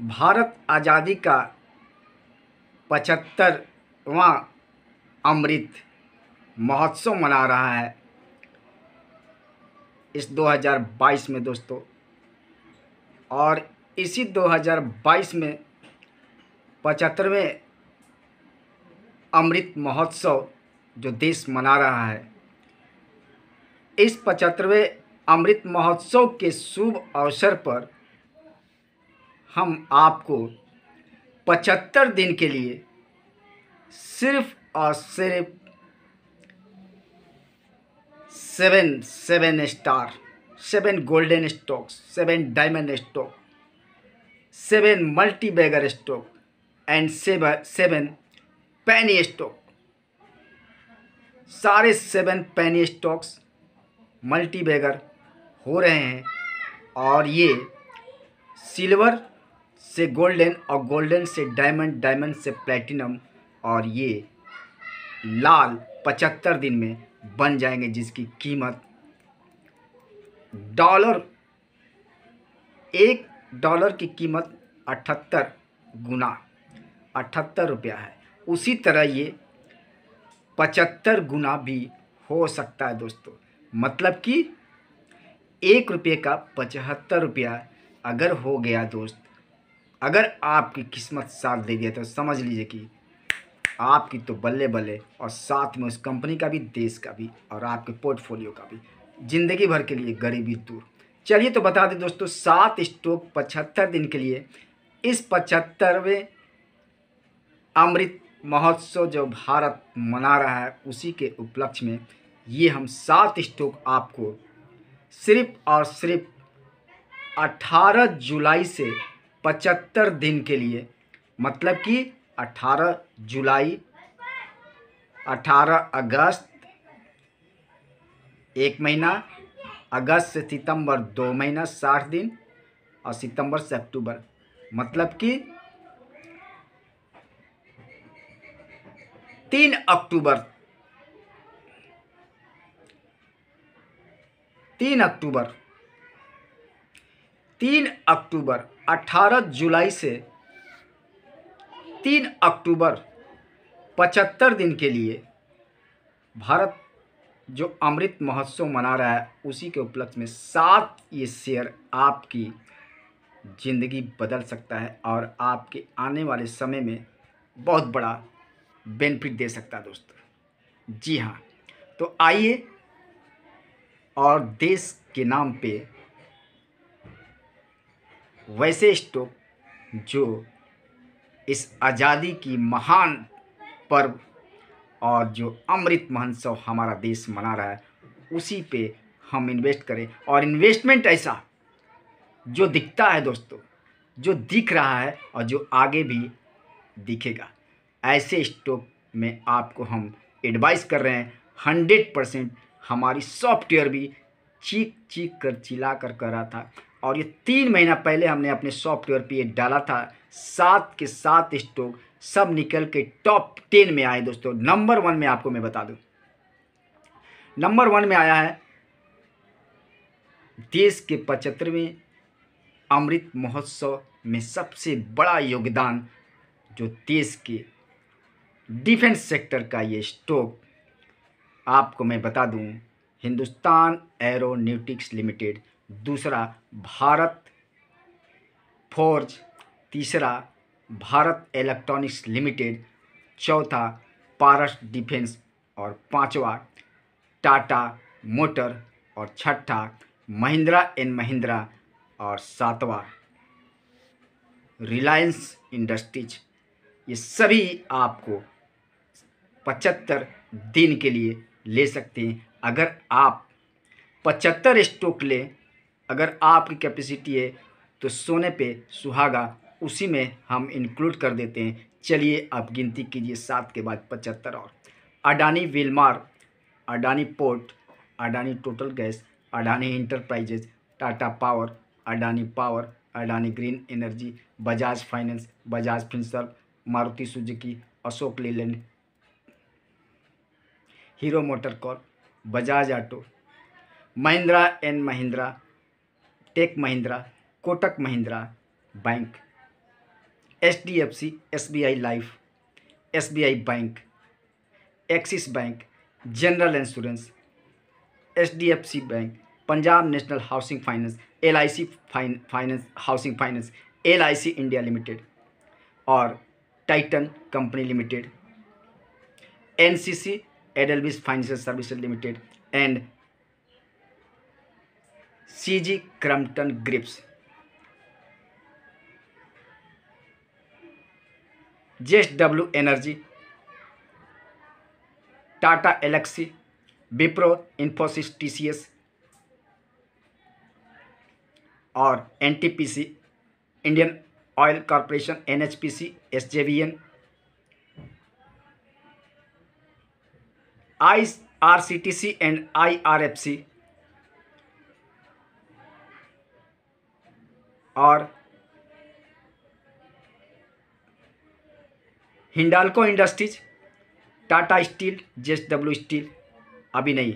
भारत आज़ादी का पचहत्तरवां अमृत महोत्सव मना रहा है। इस 2022 में दोस्तों, और इसी 2022 में पचहत्तरवें अमृत महोत्सव जो देश मना रहा है, इस पचहत्तरवें अमृत महोत्सव के शुभ अवसर पर हम आपको पचहत्तर दिन के लिए सिर्फ़ और सिर्फ़ seven seven star, seven golden stock seven diamond stock, seven multibagger stock and seven seven penny stock. सारे seven penny stocks multi bagger हो रहे हैं और ये सिल्वर से गोल्डन और गोल्डन से डायमंड डायमंड से प्लेटिनम और ये लाल पचहत्तर दिन में बन जाएँगे, जिसकी कीमत डॉलर, एक डॉलर की कीमत अठहत्तर गुना, अठहत्तर रुपया है। उसी तरह ये पचहत्तर गुना भी हो सकता है दोस्तों। मतलब कि एक रुपये का पचहत्तर रुपया अगर हो गया दोस्त अगर आपकी किस्मत साथ दे दिया तो समझ लीजिए कि आपकी तो बल्ले बल्ले और साथ में उस कंपनी का भी, देश का भी और आपके पोर्टफोलियो का भी। ज़िंदगी भर के लिए गरीबी दूर। चलिए तो बता दें दोस्तों, सात स्टॉक पचहत्तर दिन के लिए इस पचहत्तरवें अमृत महोत्सव जो भारत मना रहा है, उसी के उपलक्ष्य में ये हम सात स्टॉक आपको सिर्फ़ और सिर्फ़ 18 जुलाई से 75 दिन के लिए। मतलब कि 18 जुलाई 18 अगस्त, एक महीना, अगस्त से सितंबर दो महीना, साठ दिन और सितंबर से अक्टूबर। मतलब कि तीन अक्टूबर तीन अक्टूबर तीन अक्टूबर, अठारह जुलाई से तीन अक्टूबर, पचहत्तर दिन के लिए भारत जो अमृत महोत्सव मना रहा है, उसी के उपलक्ष्य में सात ये शेयर आपकी ज़िंदगी बदल सकता है और आपके आने वाले समय में बहुत बड़ा बेनिफिट दे सकता है दोस्तों। जी हाँ तो आइए और देश के नाम पे वैसे स्टॉक जो इस आज़ादी की महान पर्व और जो अमृत महोत्सव हमारा देश मना रहा है, उसी पे हम इन्वेस्ट करें। और इन्वेस्टमेंट ऐसा जो दिखता है दोस्तों, जो दिख रहा है और जो आगे भी दिखेगा। ऐसे स्टॉक में आपको हम एडवाइस कर रहे हैं हंड्रेड परसेंट हमारी सॉफ्टवेयर भी चीख चीख कर चिल्ला कर कर रहा था। और ये तीन महीना पहले हमने अपने सॉफ्टवेयर पे ये डाला था। सात के सात स्टॉक सब निकल के टॉप टेन में आए दोस्तों। नंबर वन में आपको मैं बता दूँ। नंबर वन में आया है देश के पचहत्तरवें अमृत महोत्सव में सबसे बड़ा योगदान जो देश के डिफेंस सेक्टर का ये स्टॉक आपको मैं बता दूँ। Hindustan Aeronautics Limited. दूसरा भारत, फोर्ज, तीसरा भारत इलेक्ट्रॉनिक्स लिमिटेड, चौथा पारस डिफेंस और पांचवा टाटा मोटर और छठा महिंद्रा एंड महिंद्रा और सातवां रिलायंस इंडस्ट्रीज़। ये सभी आपको पचहत्तर दिन के लिए ले सकते हैं। अगर आप पचहत्तर स्टॉक लें अगर आपकी कैपेसिटी है तो सोने पे सुहागा, उसी में हम इंक्लूड कर देते हैं। चलिए आप गिनती कीजिए, सात के बाद पचहत्तर और। Adani Wilmar Adani Port Adani Total Gas Adani Enterprises Tata Power Adani Power Adani Green Energy Bajaj Finance Bajaj Finserv Maruti Suzuki Ashok Leyland Hero Motor Corp Bajaj Auto Mahindra and Mahindra Tech Mahindra, Kotak Mahindra Bank H D F C S B I Life S B I Bank, Axis Bank, General Insurance H D F C Bank, Punjab National Housing Finance L I C Finance, housing finance L I C India Limited और Titan Company Limited N C C Edelweiss Financial Services Limited and C G Crompton Greaves J S W Energy Tata Elxsi Wipro Infosys TCS और NTPC Indian Oil Corporation NHPC SJVN IRCTC and IRFC और Hindalco Industries, Tata Steel J S W Steel, अभी नहीं,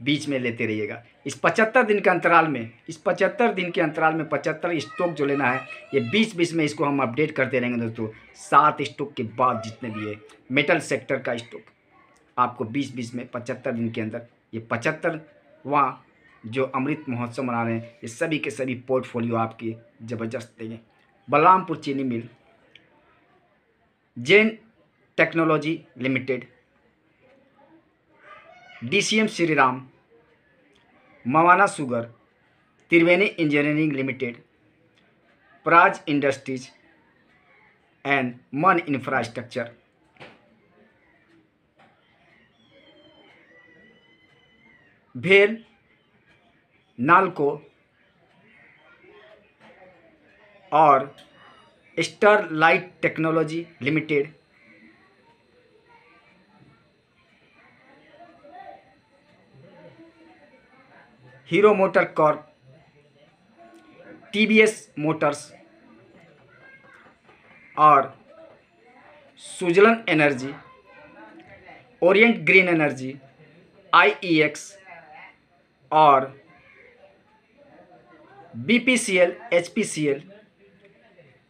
बीच में लेते रहिएगा। इस पचहत्तर दिन के अंतराल में, इस पचहत्तर दिन के अंतराल में पचहत्तर स्टॉक जो लेना है, ये बीच बीच में इसको हम अपडेट करते रहेंगे दोस्तों। सात स्टॉक के बाद जितने भी है मेटल सेक्टर का स्टॉक आपको बीच बीच में पचहत्तर दिन के अंदर, ये पचहत्तर वहाँ जो अमृत महोत्सव मना रहे हैं, ये सभी के सभी पोर्टफोलियो आपके ज़बरदस्त देंगे Balrampur Chini mill, Jain Technology Limited, DCM Shri Ram Mawana sugar, Triveni Engineering Limited, Praj Industries and Man Infrastructure. भेल नालको और Sterlite Technology Limited Hero Motor Corp, TVS Motors और Suzlon Energy, Orient Green Energy, IEX और BPCL HPCL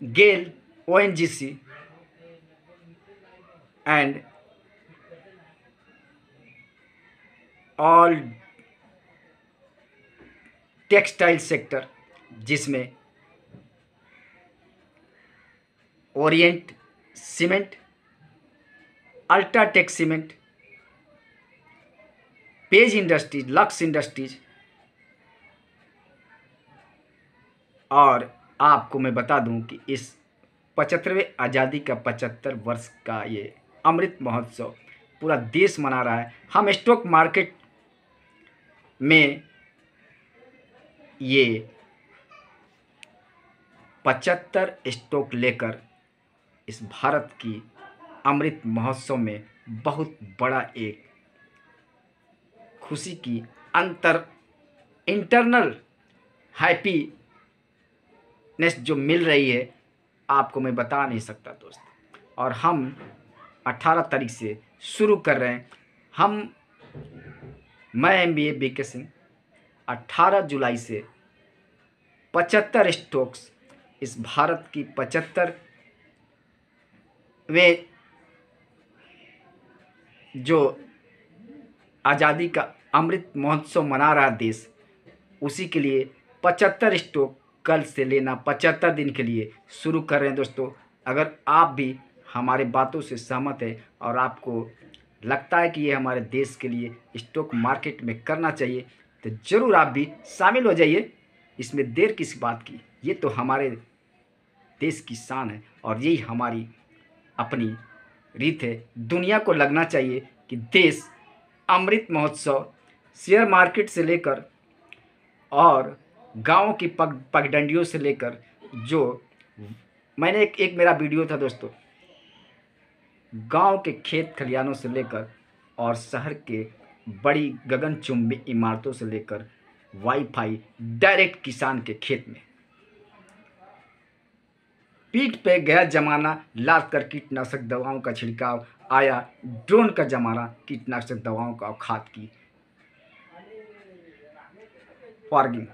GAIL ONGC and all textile sector जिसमें Orient Cement UltraTech Cement Page Industries Lux Industries और आपको मैं बता दूँ कि इस पचहत्तरवें आज़ादी का पचहत्तर वर्ष का ये अमृत महोत्सव पूरा देश मना रहा है। हम स्टॉक मार्केट में ये पचहत्तर स्टॉक लेकर इस भारत की अमृत महोत्सव में बहुत बड़ा एक खुशी की अंतर इंटरनल हैप्पीनेस जो मिल रही है, आपको मैं बता नहीं सकता दोस्त। और हम 18 तारीख से शुरू कर रहे हैं। हम, मैं एम बी ए बी के सिंह 18 जुलाई से पचहत्तर स्टॉक्स इस भारत की पचहत्तर वे जो आज़ादी का अमृत महोत्सव मना रहा देश, उसी के लिए पचहत्तर स्टॉक कल से लेना पचहत्तर दिन के लिए शुरू कर रहे हैं दोस्तों। अगर आप भी हमारे बातों से सहमत है और आपको लगता है कि ये हमारे देश के लिए स्टॉक मार्केट में करना चाहिए तो ज़रूर आप भी शामिल हो जाइए। इसमें देर किस बात की? ये तो हमारे देश की शान है और यही हमारी अपनी रीत है। दुनिया को लगना चाहिए कि देश अमृत महोत्सव, शेयर मार्केट से लेकर और गाँव की पग, पगडंडियों से लेकर जो मैंने एक एक मेरा वीडियो था दोस्तों। गाँव के खेत खलियानों से लेकर और शहर के बड़ी गगनचुंबी इमारतों से लेकर वाईफाई डायरेक्ट किसान के खेत में। पीठ पे गया जमाना, लाद कर कीटनाशक दवाओं का छिड़काव, आया ड्रोन का जमाना, कीटनाशक दवाओं का और खाद की फार्गिंग।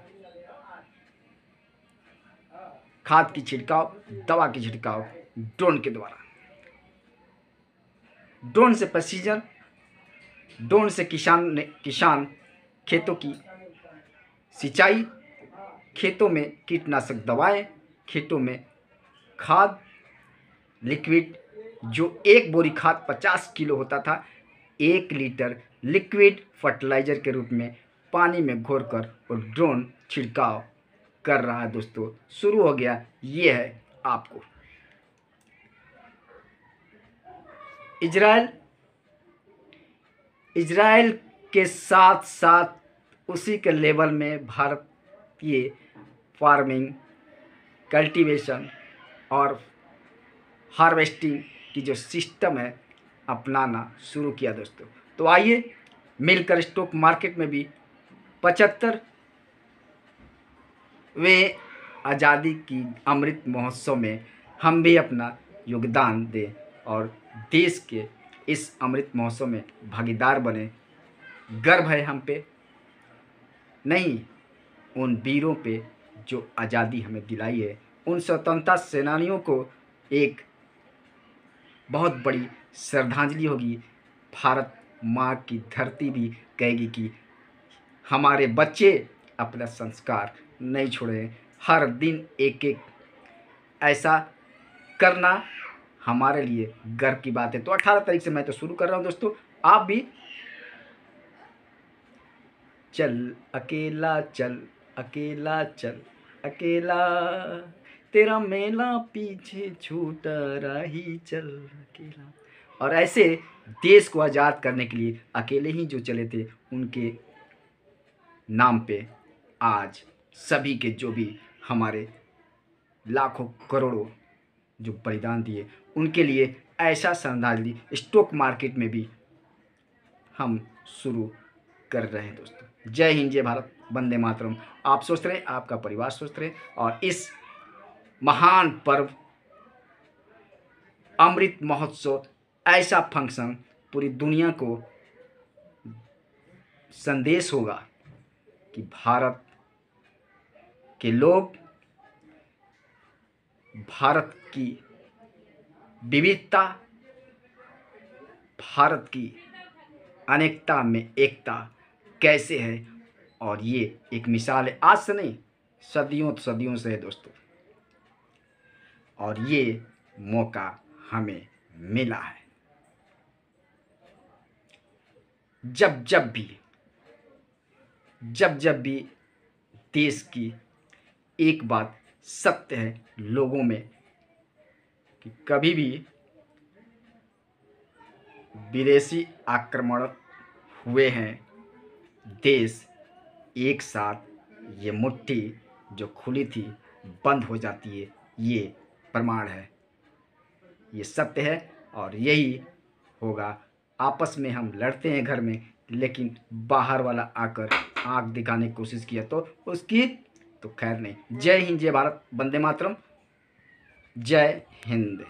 खाद की छिड़काव, दवा की छिड़काव, ड्रोन के द्वारा। ड्रोन से प्रेसीजन ड्रोन से किसान ने, किसान खेतों की सिंचाई, खेतों में कीटनाशक दवाएँ, खेतों में खाद लिक्विड जो एक बोरी खाद पचास किलो होता था, एक लीटर लिक्विड फर्टिलाइज़र के रूप में पानी में घोर कर और ड्रोन छिड़काव कर रहा है दोस्तों। शुरू हो गया। ये है आपको। इजराइल इजराइल के साथ साथ उसी के लेवल में भारतीय फ़ार्मिंग, कल्टीवेशन और हार्वेस्टिंग की जो सिस्टम है, अपनाना शुरू किया दोस्तों। तो आइए मिलकर स्टॉक मार्केट में भी पचहत्तर वे आज़ादी की अमृत महोत्सव में हम भी अपना योगदान दें और देश के इस अमृत महोत्सव में भागीदार बने। गर्व है हम पे, नहीं, उन वीरों पे जो आज़ादी हमें दिलाई है। उन स्वतंत्रता सेनानियों को एक बहुत बड़ी श्रद्धांजलि होगी। भारत माँ की धरती भी कहेगी कि हमारे बच्चे अपना संस्कार नहीं छोड़े। हर दिन एक एक ऐसा करना हमारे लिए गर्व की बात है। तो 18 तारीख से मैं तो शुरू कर रहा हूँ दोस्तों। आप भी चल, अकेला चल अकेला चल, अकेला। तेरा मेला पीछे छूट रही, चल, अकेला। और ऐसे देश को आज़ाद करने के लिए अकेले ही जो चले थे, उनके नाम पे आज सभी के जो भी हमारे लाखों करोड़ों जो बलिदान दिए, उनके लिए ऐसा श्रद्धांजलि स्टॉक मार्केट में भी हम शुरू कर रहे हैं दोस्तों। जय हिंद, जय भारत, वंदे मातरम। आप सोच रहे, आपका परिवार सोच रहे और इस महान पर्व, अमृत महोत्सव, ऐसा फ़ंक्शन पूरी दुनिया को संदेश होगा कि भारत के लोग भारत की विविधता, भारत की अनेकता में एकता कैसे है? और ये एक मिसाल है आज से नहीं सदियों सदियों से है दोस्तों। और ये मौका हमें मिला है। जब जब भी, जब जब भी देश की एक बात सत्य है लोगों में, कि कभी भी विदेशी आक्रमण हुए हैं, देश एक साथ ये मुट्ठी जो खुली थी बंद हो जाती है, ये प्रमाण है। ये सत्य है और यही होगा। आपस में हम लड़ते हैं घर में, लेकिन बाहर वाला आकर आग दिखाने की कोशिश किया तो उसकी तो खैर नहीं। जय हिंद जय भारत। बंदे मातरम। जय हिंद।